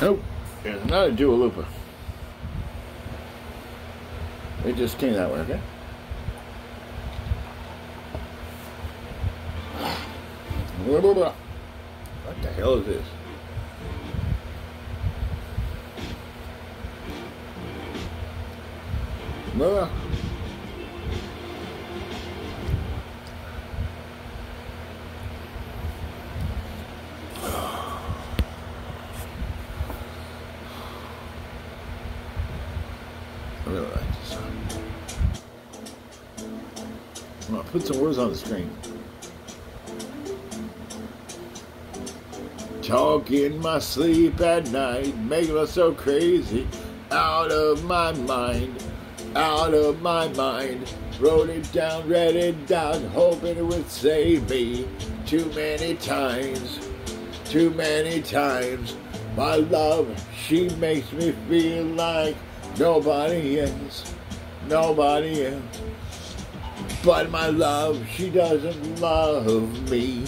Nope. There's another Dua Lipa. It just came that way, okay? What the hell is this? Well, I really like this song. I'm gonna put some words on the screen. Talk in my sleep at night, making me so crazy, out of my mind, out of my mind. Wrote it down, read it down, hoping it would save me. Too many times, too many times. My love, she makes me feel like nobody else, nobody else. But my love, she doesn't love me.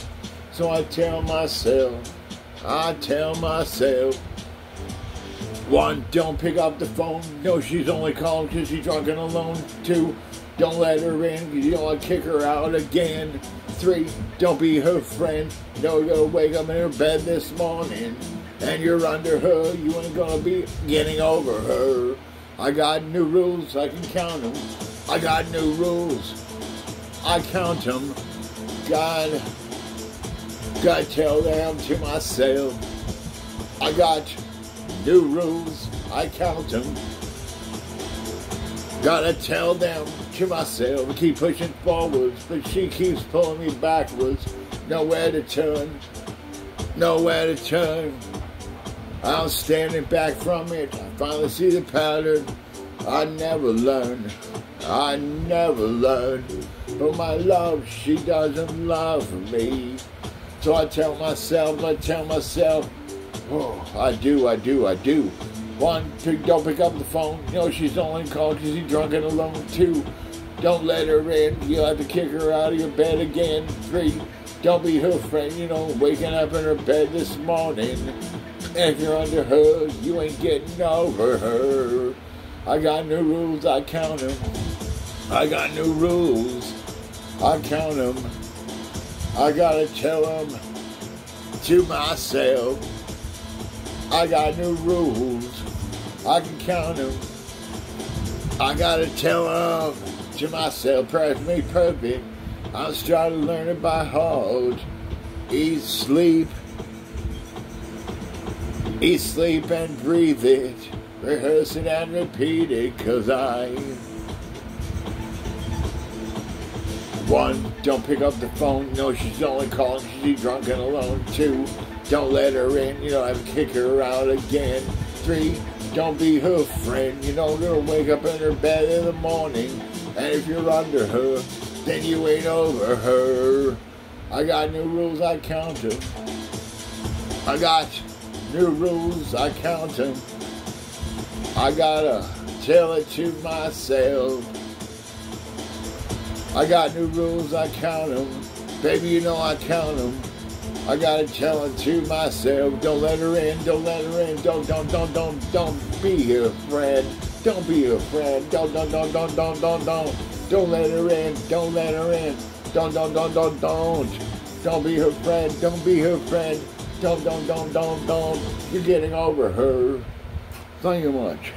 So I tell myself, I tell myself, one, don't pick up the phone. No, she's only calling because she's drunk and alone. Two, don't let her in. You want to kick her out again. Three, don't be her friend. No, you're wake up in her bed this morning and you're under her. You ain't gonna be getting over her. I got new rules, I can count them. I got new rules, I count them. God, gotta tell them to myself. I got new rules, I count them. Gotta tell them to myself, keep pushing forwards, but she keeps pulling me backwards. Nowhere to turn, nowhere to turn. I'm standing back from it. I finally see the pattern. I never learn. I never learn. But my love, she doesn't love me. So I tell myself, I tell myself, oh, I do, I do, I do. One, two, don't pick up the phone. You know, she's only called because she's drunk and alone. Two, don't let her in. You'll have to kick her out of your bed again. Three, don't be her friend. You know, waking up in her bed this morning. If you're under her, you ain't getting over her. I got new rules, I count them. I got new rules, I count them. I gotta tell them to myself. I got new rules, I can count them. I gotta tell them to myself, press me perfect. I'm trying to learn it by heart. Eat, sleep, eat, sleep, and breathe it. Rehearse it and repeat it, cause I. One, don't pick up the phone. No, she's only calling she's drunk and alone. Two, don't let her in. You know, to kick her out again. Three, don't be her friend. You know, she'll wake up in her bed in the morning. And if you're under her, then you ain't over her. I got new rules, I count them. I got new rules, I count them. I gotta tell it to myself. I got new rules, I count them. Baby, you know I count them. I gotta tell it to myself. Don't let her in, don't let her in. Don't, don't, don't, don't, don't be her friend. Don't be her friend. Don't, don't, don't, don't, don't, don't, don't. Don't let her in, don't let her in. Don't, don't, don't, don't, don't. Don't be her friend, don't be her friend. Dum dum don't, don't, don't. You're getting over her. Thank you much.